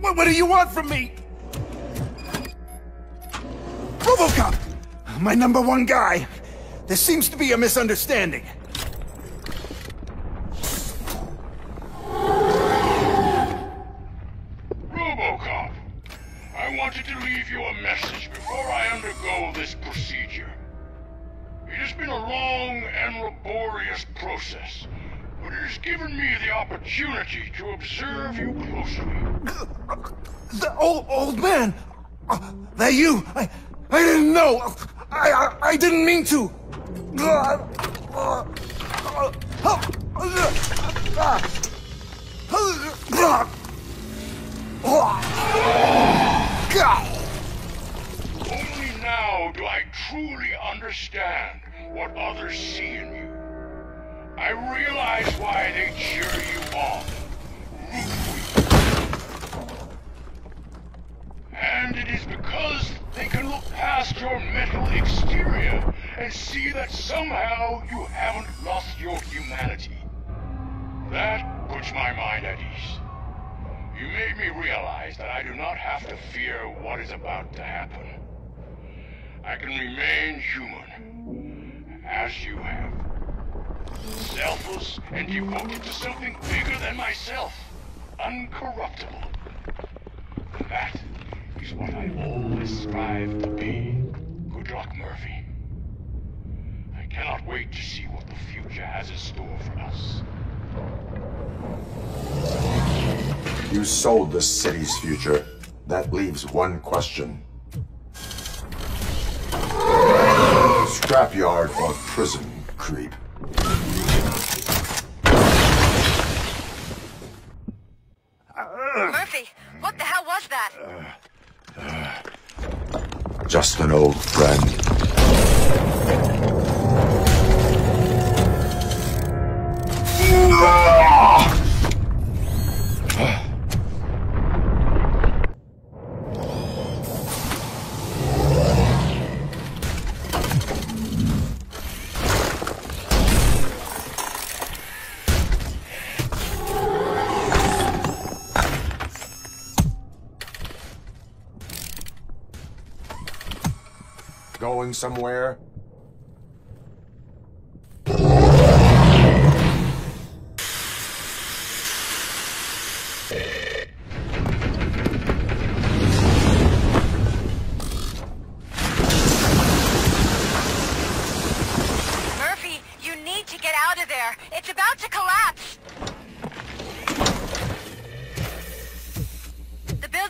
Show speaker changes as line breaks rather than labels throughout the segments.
What, what do you want from me? Robocop! My number one guy. There seems to be a misunderstanding.
Robocop, I wanted to leave you a message before I undergo this procedure. It has been a long and laborious process, but it has given me the opportunity to observe you closely.
The old old man. Uh, that you? I I didn't know. I I, I didn't mean to.
Only now do I truly understand what others see in you. I realize why they cheer you on. And it is because they can look past your mental exterior and see that somehow you haven't lost your humanity. That puts my mind at ease. You made me realize that I do not have to fear what is about to happen. I can remain human, as you have. Selfless and devoted to something bigger than myself. Uncorruptible. That is what I always strive to be. Good luck, Murphy. I cannot wait to see what the future has in store for us.
You sold the city's future. That leaves one question. Scrapyard or prison, creep?
Murphy, what the hell was that?
Just an old friend.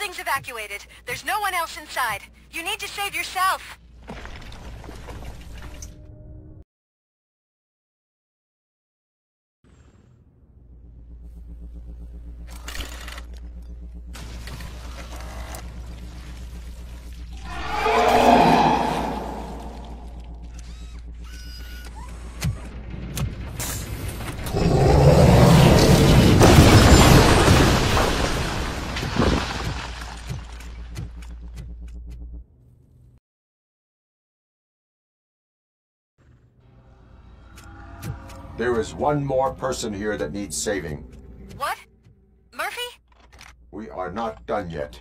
Building's evacuated. There's no one else inside. You need to save yourself.
There is one more person here that needs saving.
What? Murphy?
We are not done yet.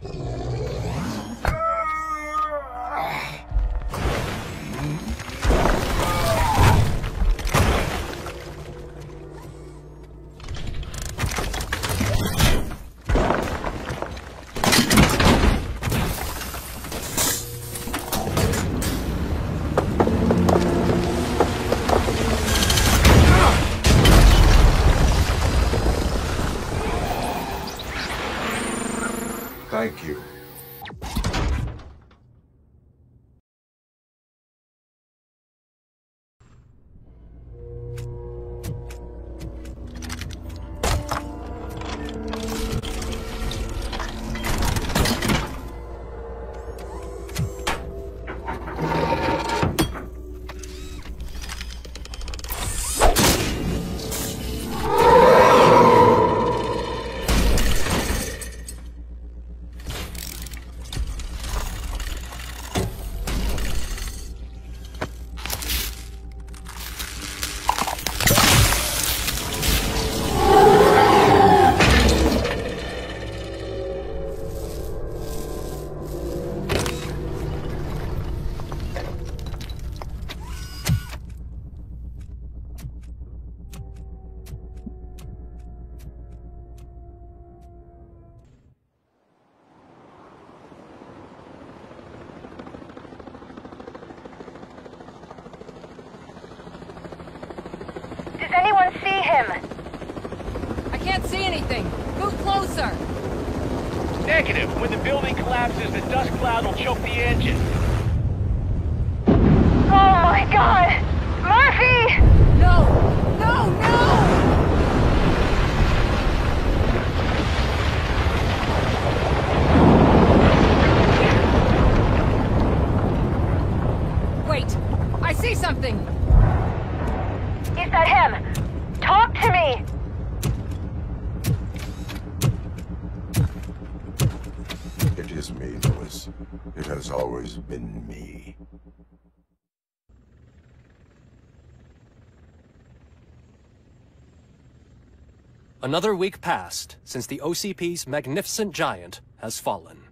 Him?
I can't see anything. Move closer.
Negative. When the building collapses, the dust cloud will choke the engine.
Oh my god! Murphy!
No! No, no! Wait! I see something!
Is that him? Talk to me!
Me, Lewis. It has always been me.
Another week passed since the OCP's magnificent giant has fallen.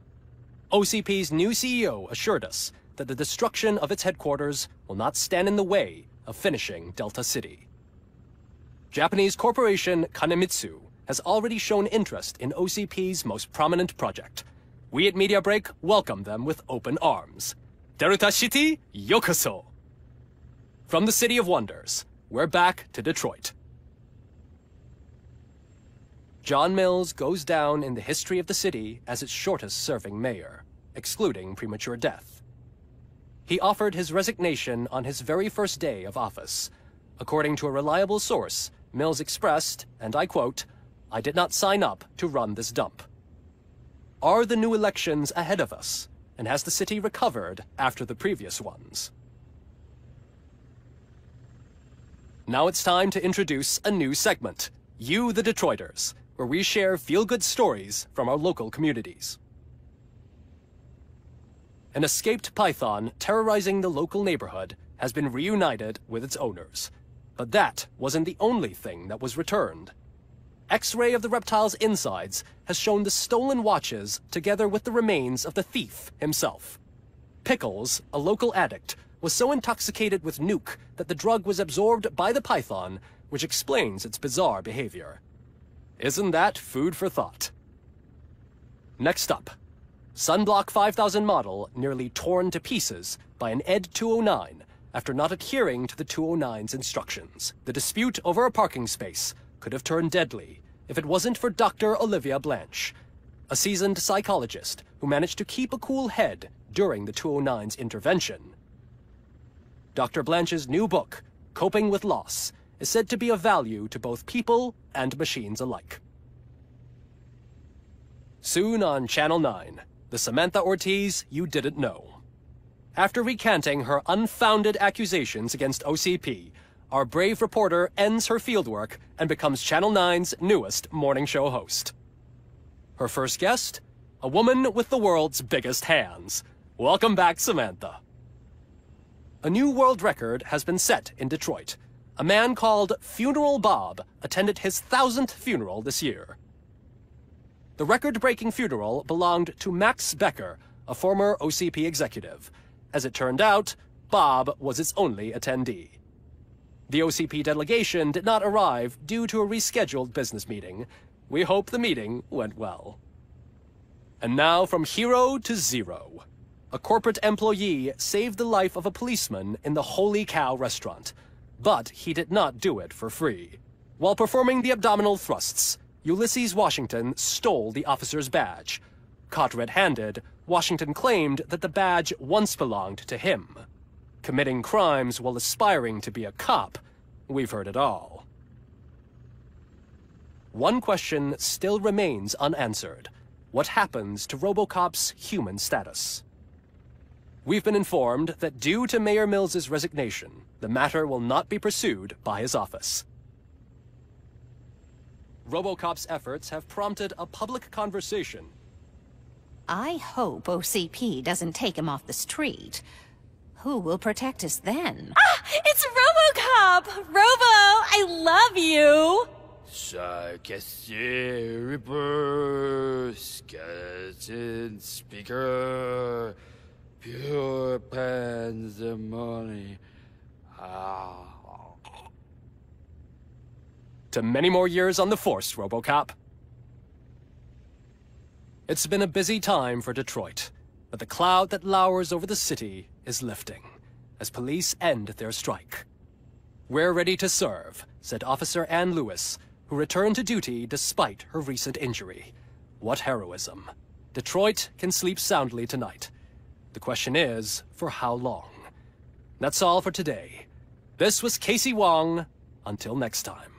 OCP's new CEO assured us that the destruction of its headquarters will not stand in the way of finishing Delta City. Japanese corporation Kanemitsu has already shown interest in OCP's most prominent project. We at Media Break welcome them with open arms. City, yokoso! From the City of Wonders, we're back to Detroit. John Mills goes down in the history of the city as its shortest serving mayor, excluding premature death. He offered his resignation on his very first day of office. According to a reliable source, Mills expressed, and I quote, I did not sign up to run this dump. Are the new elections ahead of us? And has the city recovered after the previous ones? Now it's time to introduce a new segment, You the Detroiters, where we share feel-good stories from our local communities. An escaped python terrorizing the local neighborhood has been reunited with its owners. But that wasn't the only thing that was returned. X-ray of the reptile's insides has shown the stolen watches together with the remains of the thief himself. Pickles, a local addict, was so intoxicated with nuke that the drug was absorbed by the python, which explains its bizarre behavior. Isn't that food for thought? Next up, Sunblock 5000 model nearly torn to pieces by an ED 209 after not adhering to the 209's instructions. The dispute over a parking space could have turned deadly if it wasn't for Dr. Olivia Blanche, a seasoned psychologist who managed to keep a cool head during the 209's intervention. Dr. Blanche's new book, Coping with Loss, is said to be of value to both people and machines alike. Soon on Channel 9, the Samantha Ortiz you didn't know. After recanting her unfounded accusations against OCP, our brave reporter ends her fieldwork and becomes Channel 9's newest morning show host. Her first guest? A woman with the world's biggest hands. Welcome back, Samantha. A new world record has been set in Detroit. A man called Funeral Bob attended his thousandth funeral this year. The record-breaking funeral belonged to Max Becker, a former OCP executive. As it turned out, Bob was its only attendee. The OCP delegation did not arrive due to a rescheduled business meeting. We hope the meeting went well. And now from hero to zero. A corporate employee saved the life of a policeman in the Holy Cow restaurant. But he did not do it for free. While performing the abdominal thrusts, Ulysses Washington stole the officer's badge. Caught red-handed, Washington claimed that the badge once belonged to him. Committing crimes while aspiring to be a cop, we've heard it all. One question still remains unanswered. What happens to Robocop's human status? We've been informed that due to Mayor Mills's resignation, the matter will not be pursued by his office. Robocop's efforts have prompted a public conversation.
I hope OCP doesn't take him off the street. Who will protect us then?
Ah! It's Robocop! Robo, I love you!
Sarcastic Reaper, Skeleton Speaker, Pure Pandemonium. Ah.
To many more years on the force, Robocop. It's been a busy time for Detroit, but the cloud that lowers over the city is lifting as police end their strike. We're ready to serve, said Officer Anne Lewis, who returned to duty despite her recent injury. What heroism. Detroit can sleep soundly tonight. The question is, for how long? That's all for today. This was Casey Wong. Until next time.